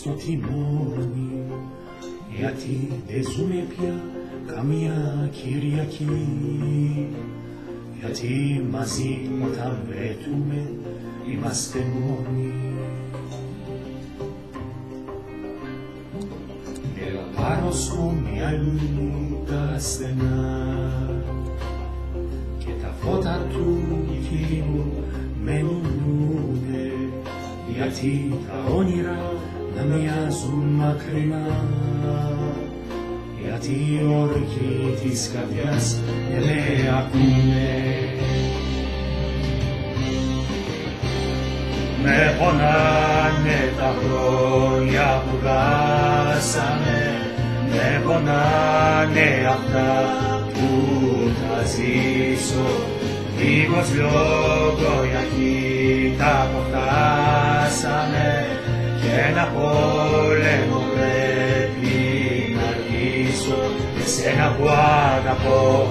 επάνω στο τιμόνι. Γιατί δεν ζούμε πια καμία Κυριακή. Γιατί μαζί όταν βρεθούμε είμαστε μόνοι. Έλα πάνω στο μυαλού τα στενά. Και τα φώτα του φίλου μενουνε γιατί τα όνειρα να μοιάζουν μακρινά γιατί οι όρκοι της καρδιάς δεν με ακούνε. Με πονάνε τα χρόνια που χάσαμε Με πονάνε αυτά που θα ζήσω. Δίχως λόγο γιατί τα αποχάσαμε Και ένα πόλεμο πρέπει να αρχίσω. Εσένα που αγαπώ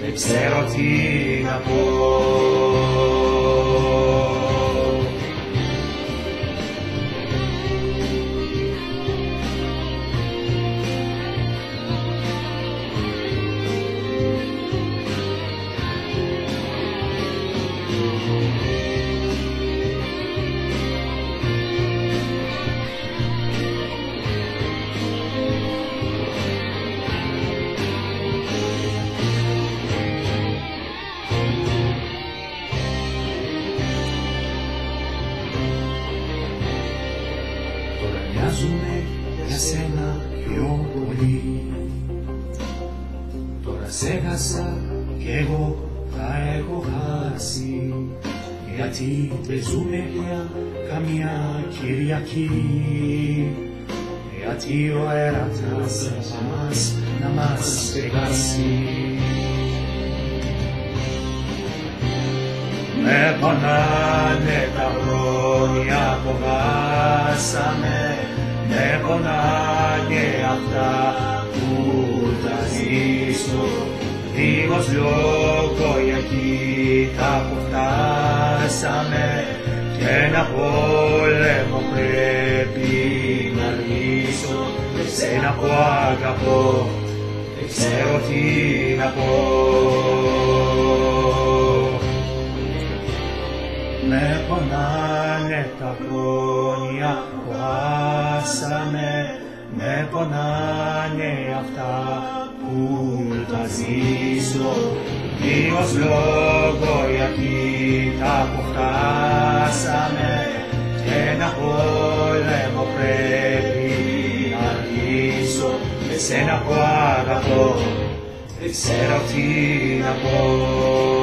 δεν ξέρω τι να πω για σένα πιο πολύ. Τώρα σε χάσα κι εγώ θα έχω χάσει. Γιατί δεν ζούμε πια καμία Κυριακή. Γιατί ο έρωτας μας να μας πεγάσει. Με πονάνε τα χρόνια που χάσαμε Με πονάνε αυτά που θα ζήσω. Δίχως λόγο γιατί τα αποχάσαμε Κι ένα πόλεμο πρέπει να λύσω. Εσένα που αγαπώ δεν ξέρω τι να πω. Με πονάνε τα χρόνια που χάσαμε Με πονάνε αυτά που θα ζήσω. Δίχως λόγο γιατί τα αποχάσαμε Και ένα πόλεμο πρέπει να λύσω Με σένα που αγαπώ δεν ξέρω τι να πω